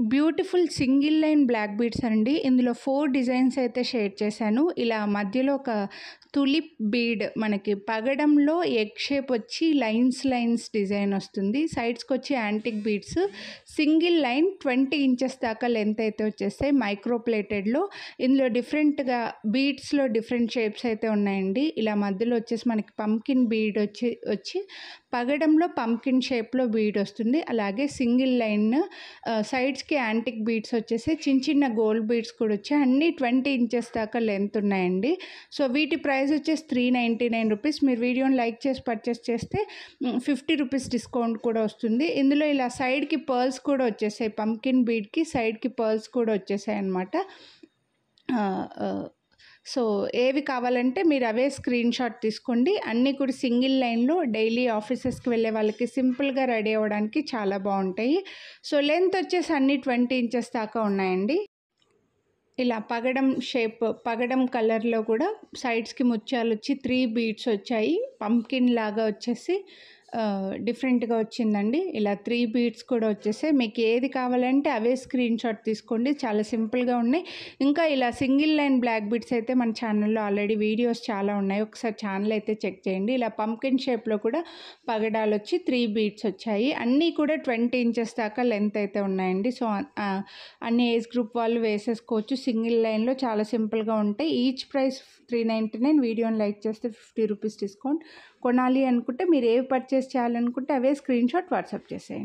Beautiful single line black beads అండి. ఇందులో four designs అయితే షేర్ చేశాను. ఇలా మధ్యలో ఒక తులిప్ బీడ్ మనకి పగడంలో ఎగ్ షేప్ వచ్చి లైన్స్ లైన్స్ డిజైన్ వస్తుంది. సైడ్స్కి వచ్చి antique beads single line twenty inches దాకా లెంత్ అయితే వచ్చేస్తాయి మైక్రో ప్లేటెడ్లో. ఇందులో డిఫరెంట్గా బీడ్స్లో డిఫరెంట్ షేప్స్ అయితే ఉన్నాయండి. ఇలా మధ్యలో వచ్చేసి మనకి పంకిన్ బీడ్ వచ్చి వచ్చి పగడంలో పంకిన్ షేప్లో బీడ్ వస్తుంది. అలాగే సింగిల్ లైన్ సైడ్స్ బీడ్స్కి యాంటిక్ బీడ్స్ వచ్చేసి చిన్న చిన్న గోల్డ్ బీడ్స్ కూడా వచ్చాయి. అన్నీ ట్వంటీ ఇంచెస్ దాకా లెంత్ ఉన్నాయండి. సో వీటి ప్రైస్ వచ్చేసి త్రీ నైంటీ నైన్ రూపీస్ మీరు వీడియోని లైక్ చేసి పర్చేస్ చేస్తే ఫిఫ్టీ రూపీస్ డిస్కౌంట్ కూడా వస్తుంది. ఇందులో ఇలా సైడ్కి పర్ల్స్ కూడా వచ్చేసాయి. పంకిన్ బీడ్కి సైడ్కి పర్ల్స్ కూడా వచ్చేసాయి అనమాట సో ఏవి కావాలంటే మీరు అవే స్క్రీన్ షాట్ తీసుకోండి. అన్నీ కూడా సింగిల్ లైన్లో డైలీ ఆఫీసెస్కి వెళ్ళే వాళ్ళకి సింపుల్గా రెడీ అవ్వడానికి చాలా బాగుంటాయి. సో లెంత్ వచ్చేసి అన్ని ట్వంటీ ఇంచెస్ దాకా ఉన్నాయండి. ఇలా పగడం షేప్ పగడం కలర్లో కూడా సైడ్స్కి ముత్యాలు వచ్చి త్రీ బీడ్స్ వచ్చాయి. పంకిన్ లాగా వచ్చేసి డిఫరెంట్గా వచ్చిందండి. ఇలా త్రీ బీట్స్ కూడా వచ్చేసాయి. మీకు ఏది కావాలంటే అవే స్క్రీన్ షాట్ తీసుకోండి. చాలా సింపుల్గా ఉన్నాయి. ఇంకా ఇలా సింగిల్ లైన్ బ్లాక్ బీట్స్ అయితే మన ఛానల్లో ఆల్రెడీ వీడియోస్ చాలా ఉన్నాయి. ఒకసారి ఛానల్ అయితే చెక్ చేయండి. ఇలా పంకిన్ షేప్లో కూడా పగడాలు వచ్చి త్రీ బీట్స్ వచ్చాయి. అన్నీ కూడా ట్వంటీ ఇంచెస్ దాకా లెంత్ అయితే ఉన్నాయండి. సో అన్ని ఏజ్ గ్రూప్ వాళ్ళు వేసేసుకోవచ్చు. సింగిల్ లైన్లో చాలా సింపుల్గా ఉంటాయి. Each price three ninety nine వీడియోని లైక్ చేస్తే ఫిఫ్టీ రూపీస్ డిస్కౌంట్ కొనాలి అనుకుంటే మీరు ఏవి పర్చేస్ చేయాలనుకుంటే అవే స్క్రీన్ షాట్ వాట్సాప్ చేసేయండి.